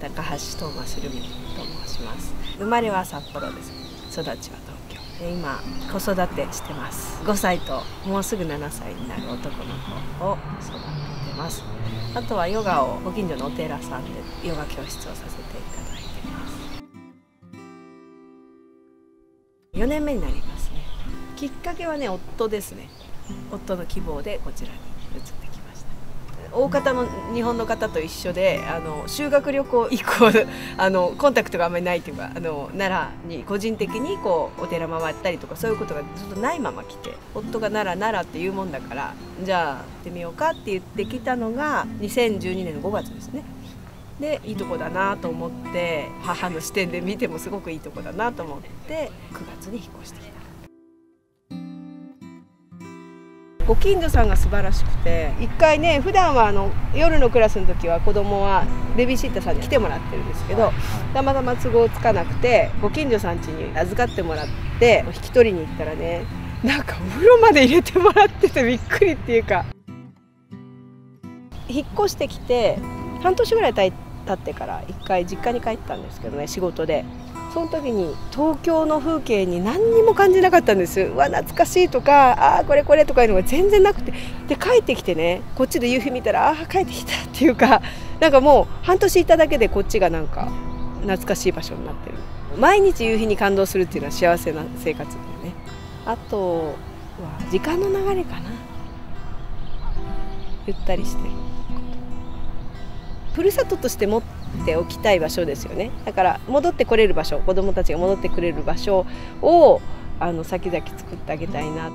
高橋トーマスルミと申します。生まれは札幌です。育ちは東京。で今子育てしてます。5歳ともうすぐ7歳になる男の子を育ててます。あとはヨガをご近所のお寺さんでヨガ教室をさせていただいてます。4年目になりますね。きっかけはね夫ですね。夫の希望でこちらに移ってきました。大方の日本の方と一緒であの修学旅行以降 あのコンタクトがあんまりないというかあの奈良に個人的にこうお寺回ったりとかそういうことがずっとないまま来て夫が奈良奈良っていうもんだからじゃあ行ってみようかって言ってきたのが2012年の5月ですね。でいいとこだなと思って母の視点で見てもすごくいいとこだなと思って9月に引っ越してきた。ご近所さんが素晴らしくて一回ね普段はあの夜のクラスの時は子供はベビーシッターさんに来てもらってるんですけどたまたま都合つかなくてご近所さん家に預かってもらって引き取りに行ったらねなんかお風呂まで入れてもらっててびっくりっていうか。引っ越してきて半年ぐらい経ってから一回実家に帰ったんですけどね仕事でその時に東京の風景に何にも感じなかったんです。うわ懐かしいとかああこれこれとかいうのが全然なくて。で帰ってきてねこっちで夕日見たらああ帰ってきたっていうかなんかもう半年いただけでこっちがなんか懐かしい場所になってる。毎日夕日に感動するっていうのは幸せな生活だよね。あとは時間の流れかな。ゆったりして。るふるさととして持っておきたい場所ですよね。だから戻ってこれる場所子どもたちが戻ってくれる場所をあの先々作ってあげたいな。